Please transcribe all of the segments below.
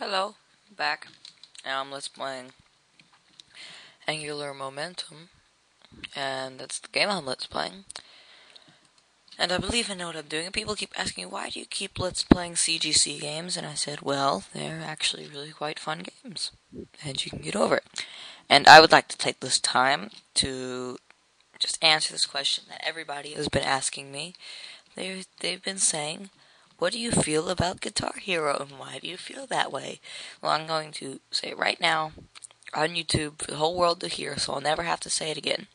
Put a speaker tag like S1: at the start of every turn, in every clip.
S1: Hello, back. Um, let's playing Angular Momentum, and that's the game I'm let's playing. And I believe I know what I'm doing. People keep asking, why do you keep let's playing CGC games? And I said, well, they're actually really quite fun games, and you can get over it. And I would like to take this time to just answer this question that everybody has been asking me. They they've been saying, what do you feel about Guitar Hero and why do you feel that way? Well, I'm going to say it right now on YouTube for the whole world to hear, so I'll never have to say it again.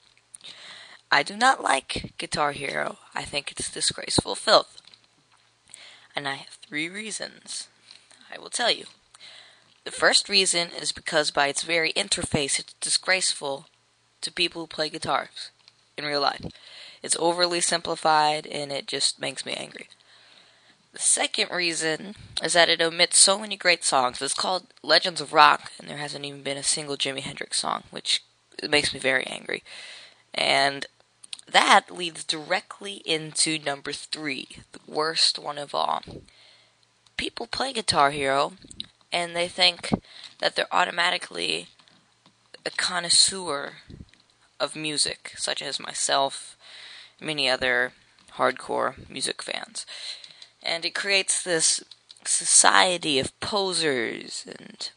S1: I do not like Guitar Hero. I think it's disgraceful filth. And I have three reasons. I will tell you. The first reason is because by its very interface, it's disgraceful to people who play guitars in real life. It's overly simplified and it just makes me angry. The second reason is that it omits so many great songs. It's called Legends of Rock, and there hasn't even been a single Jimi Hendrix song, which makes me very angry. And that leads directly into number three, the worst one of all. People play Guitar Hero, and they think that they're automatically a connoisseur of music, such as myself, many other hardcore music fans and it creates this society of posers and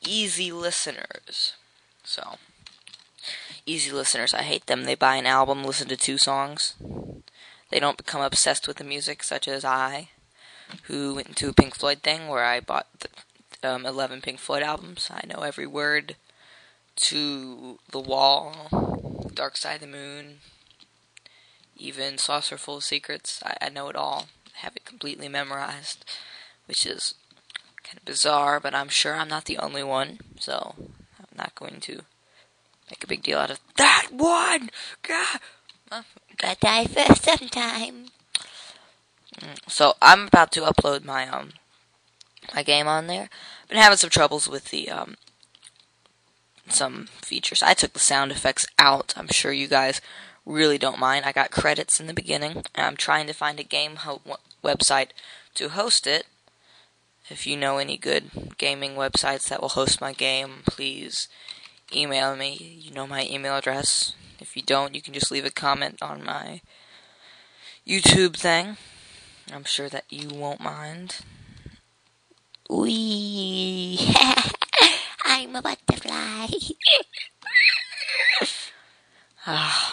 S1: easy listeners. So, easy listeners, I hate them. They buy an album, listen to two songs. They don't become obsessed with the music, such as I, who went into a Pink Floyd thing where I bought the, um, 11 Pink Floyd albums. I know every word to The Wall, Dark Side of the Moon, even Saucerful of Secrets. I, I know it all have it completely memorized, which is kind of bizarre, but I'm sure I'm not the only one, so I'm not going to make a big deal out of that one. God, gotta die first sometime. Mm, so I'm about to upload my um my game on there. Been having some troubles with the um some features. I took the sound effects out. I'm sure you guys really don't mind. I got credits in the beginning. I'm trying to find a game ho- website to host it. If you know any good gaming websites that will host my game, please email me. You know my email address. If you don't, you can just leave a comment on my YouTube thing. I'm sure that you won't mind. Wee! I'm a butterfly. ah,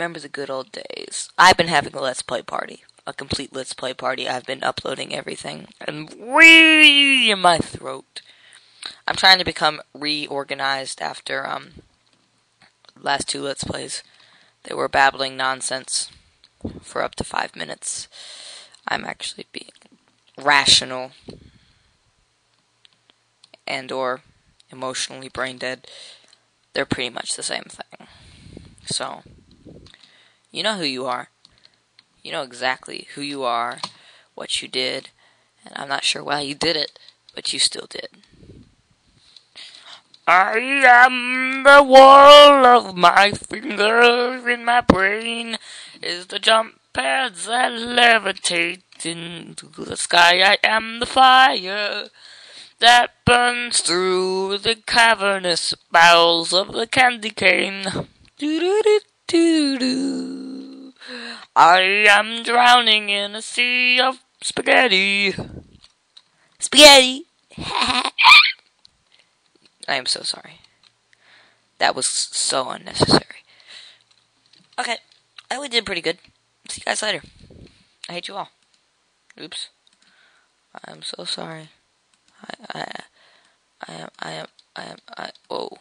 S1: remember the good old days. I've been having a Let's Play party a complete Let's Play party. I've been uploading everything and wee in my throat. I'm trying to become reorganized after um last two Let's Plays. They were babbling nonsense for up to five minutes. I'm actually being rational and or emotionally brain dead. They're pretty much the same thing. So, you know who you are. You know exactly who you are, what you did, and I'm not sure why you did it, but you still did. I am the wall of my fingers in my brain is the jump pads that levitate into the sky. I am the fire that burns through the cavernous bowels of the candy cane. Do do. I am drowning in a sea of spaghetti. Spaghetti! I am so sorry. That was so unnecessary. Okay, I think we did pretty good. See you guys later. I hate you all. Oops. I'm so sorry. I, I, I am, I am, I am, I, whoa.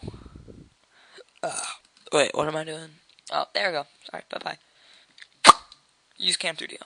S1: Uh, wait, what am I doing? Oh, there we go. Sorry, bye bye. Use Cam Studio.